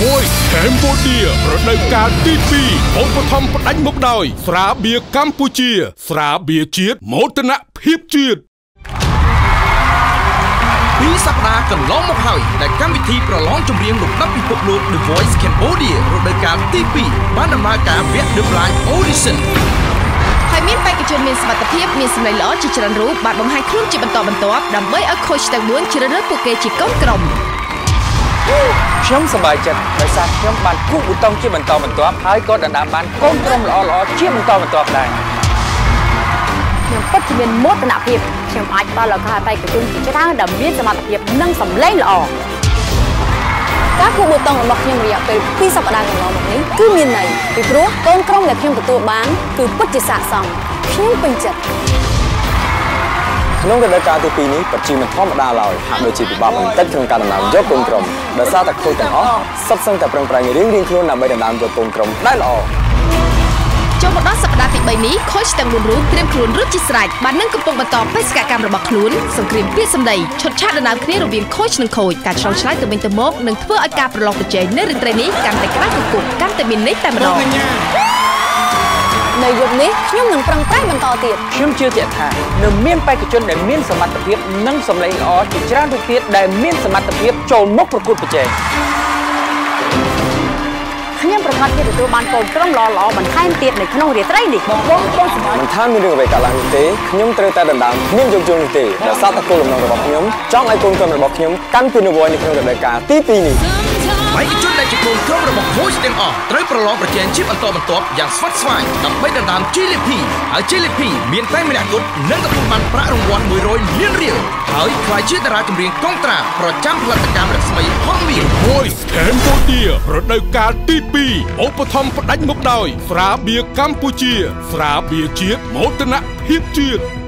Voice Cambodia រដូវកាលទី2ឧបត្ថម្ភផ្ដាច់មុខដោយ ស្រាបៀរកម្ពុជា ស្រាបៀរជាតិមោទនភាពជាតិ ពីសប្តាហ៍កន្លងមកហើយដែលកម្មវិធីប្រឡងចម្រៀងលំដាប់ពិភពលោក The Voice Cambodia រដូវកាលទី2បានដំណើរការវគ្គ The Blind Audition ហើយមានបេក្ខជនមានសមត្ថភាពមានសម្លេងល្អជាច្រើនរូបបានបង្ហាញខ្លួនជាបន្តបន្ទាប់ដើម្បីឲ្យ coach ទាំង4ជ្រើសរើសពួកគេជាកូនក្រុមខ្ញុំសប្បាយចិត្តដោយសារខ្ញុំបានគូប៊ូតុងជាបន្តបន្ទាប់ហើយក៏ដណ្ដើមបានកូនក្រុមល្អល្អជាបន្តបន្ទាប់ដែរ ខ្ញុំពិតជាមានមោទនភាពខ្ញុំអាចផ្ដល់ឱកាសឲ្យបេក្ខជនជាច្រើនដែលមានសមត្ថភាពនិងសម្លេងល្អការគូប៊ូតុងរបស់ខ្ញុំរយៈពេល2សប្តាហ៍កន្លងមកនេះគឺមានន័យពីព្រោះកូនក្រុមដែលខ្ញុំទទួលបានគឺពិតជាស័ក្តិសមខ្ញុំពេញចិត្តក្នុងរដូវកាលទី2នេះពិតជាមិនធម្មតាឡើយហាក់ដូចជាពិបាកបន្តិចក្នុងការដណ្ដើមយកកូនក្រុមដោយសារតែខូចទាំងអស់សុទ្ធសឹងតែប្រឹងប្រែងរៀងរៀងខ្លួនដើម្បីដណ្ដើមយកកូនក្រុមដែលល្អចូលមកដល់សប្តាហ៍ទី 3នេះខូចទាំង4រូបត្រៀមខ្លួនរួចជាស្រេចបាននឹងកំពុងបន្តបេសកកម្មរបស់ខ្លួនសង្គ្រាមពាក្យសម្ដីឈុតឆាកដណ្ដើមគ្នារវាងខូចនិងខូចការឆ្លងឆ្លើយទៅវិញទៅមកនឹងធ្វើឲ្យការប្រឡងប្រជែងនៅរាត្រីនេះកាន់តែក្តៅគគុកកាន់តែមានន័យតែម្ដងនៅយប់នេះខ្ញុំនឹងប្រឹងប្រែងបន្តទៀតខ្ញុំជឿជាក់ថានៅមានបេក្ខជនដែលមានសមត្ថភាពនិងសម្លេងល្អជាច្រើនរូបទៀតដែលមានសមត្ថភាពចូលមុខប្រកួតប្រជែង ខ្ញុំប្រកាសជាទទួលបានកូនក្រុមល្អល្អបន្ថែមទៀតនៅក្នុងរាត្រីនេះបងបងបងសម្រាប់មិនថាមានរឿងអ្វីកើតឡើងនោះទេខ្ញុំត្រូវតែដណ្ដើមគ្មានយកជើងនោះទេដោយសារតែគោលបំណងរបស់ខ្ញុំចង់ឲ្យកូនក្រុមរបស់ខ្ញុំកាន់ពីនវ័យនៅក្នុងរដូវកាលទី2នេះ បេក្ខជនដែលជាកូនក្រុមរបស់ Voice ទាំងអស់ត្រូវប្រឡងប្រជែងជាបន្តបន្ទាប់យ៉ាងស្វិតស្វាញដើម្បីដណ្ដើម GLP ហើយ GLP មានតែម្នាក់គត់និងទទួលបានប្រាក់រង្វាន់100លានរៀលហើយខ្លាយជាតារាចម្រៀងកងត្រាប្រចាំផលិតកម្មរស្មីហងមាន Voice Cambodia រដូវកាលទី2ឧបត្ថម្ភផ្ដាច់មុខដោយស្រាបៀរកម្ពុជាស្រាបៀរជាតិមោទនភាពជាតិ